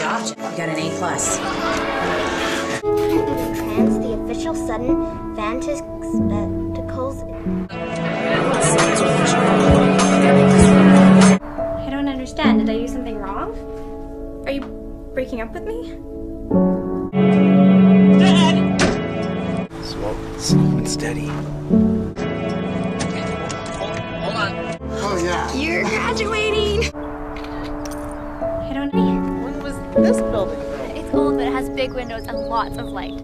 job. You got an A+. plus. Trans, the official sudden vantage spectacles. I don't understand. Did I do something wrong? Are you breaking up with me? Dad! Slow, slow and steady. Oh, yeah. You're graduating! I don't need this building? It's old, but it has big windows and lots of light.